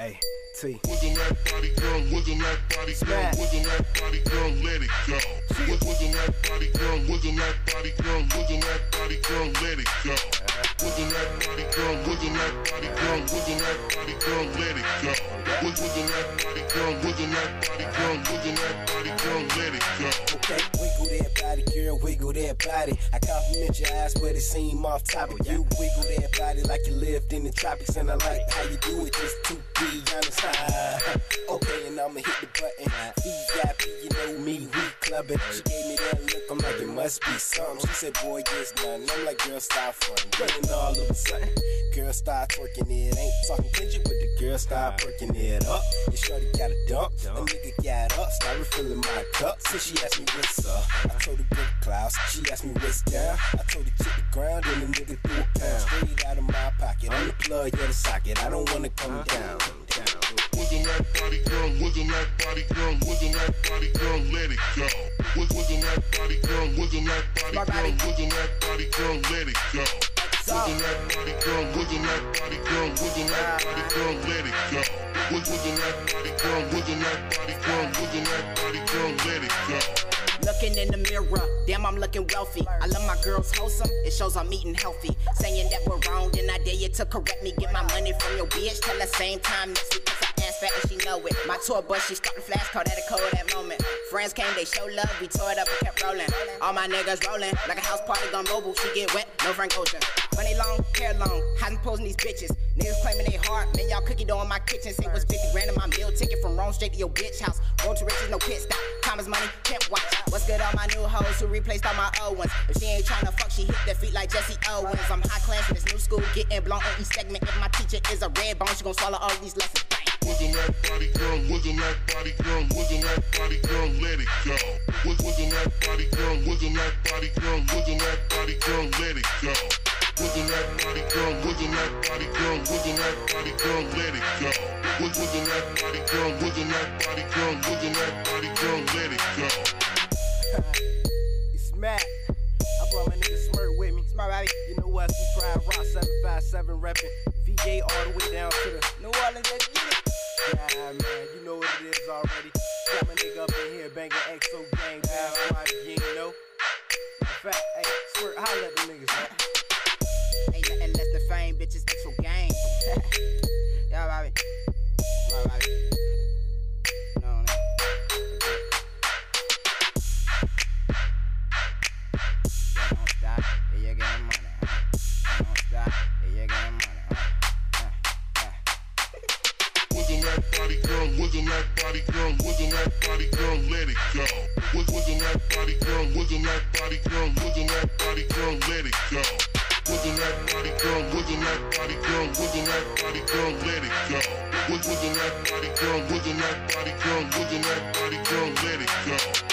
Hey, T. Wiggle that body, girl, wiggle that body, girl, wiggle that body, girl, let it go. Wiggle that body, girl, wiggle that body, girl, wiggle that body, girl, let it go. Wiggle that body, girl, wiggle that body, girl, wiggle that body, girl, let it go. Wiggle that body, girl, wiggle that body, girl, wiggle that body, girl, let it go. Okay, wiggle that body, girl, wiggle that body. I compliment your ass, but it seem off topic. You wiggle that body like you lived in the tropics, and I like how you do it. Just to Okay, and I'ma hit the button. VIP, you know me, we clubbing. She gave me that look, I'm like, it must be something. She said, boy, it's nothing. I'm like, girl, stop fronting. Then all of a sudden, girl, start twerking it. Ain't talking Kendrick, but the girl start perking it up. And shorty got a dump. A nigga got up, start refilling my cup. So she asked me what's up. I told her good clouds. She asked me what's down. I told her check the ground, and the nigga threw a pound straight out of my pocket. On the plug, yeah, the socket. I don't wanna come down. Wiggle that body, girl, wiggle that body, girl, wiggle that body, girl, let it go. Wiggle that body, girl, wiggle that body, girl, wiggle that body, girl, let it go. Wiggle that body, girl, wiggle that body, girl, wiggle that body, girl, let it go. Wiggle wiggle that body, girl, wiggle that body, girl, wiggle that body, girl, let it go. Looking in the mirror, damn, I'm looking wealthy. I love my girls wholesome, it shows I'm eating healthy. Saying that we're wrong, then I dare you to correct me. Get my money from your bitch, tell the same time next week, cause I ass fat and she know it. My tour bus, she started flash, call that a code that moment. Friends came, they show love, we tore it up and kept rolling. All my niggas rolling, like a house party gone mobile, she get wet, no Frank Ocean. Money long, hair long, hiding posing these bitches. Niggas claiming they hard, man, y'all cookie dough in my kitchen. Say what's 50 grand in my meal ticket from Rome straight to your bitch house. Road to riches, no pit stop. Thomas money, pimp watch. What's good on my new hoes who replaced all my old ones? If she ain't tryna fuck, she hit that feet like Jesse Owens. I'm high class in this new school, getting blown on each segment. If my teacher is a red bone, she gon' swallow all these lessons. Wiggle that body, girl, wiggle that body, girl, wiggle that body, girl, let it go. Wiggle that body, girl, wiggle that body, girl, wiggle that body, girl, let it go. Wiggle that body, girl, wiggle that body, girl, wiggle that body, girl, let it go. Wiggle that body, girl, wiggle that body, girl, 757 reppin'. VA all the way down to the New Orleans, let's get it. Yeah, man, you know what it is already. Got my nigga up in here banging EXO gang, bad squad, you ain't know. In fact, hey, swear, holla at the niggas, that body, girl, wiggle that body, girl, let it go. Wiggle that body, girl, wiggle that body, girl, wiggle that body, girl, let it go. Wiggle that body, girl, wiggle that body, girl, wiggle that body, girl, let it go. Wiggle that body, girl, wiggle that body, girl, wiggle that body, girl,